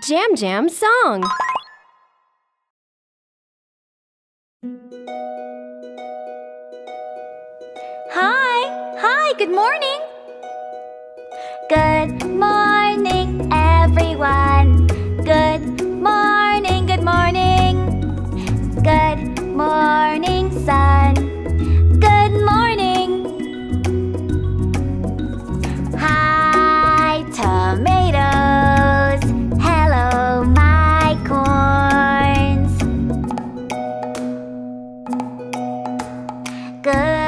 Jam Jam Song Hi! Hi, good morning! Good morning! good.